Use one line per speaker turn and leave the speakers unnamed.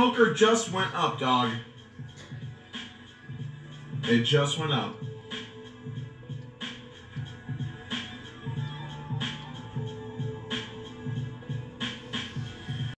poker just went up, dog. It just went up.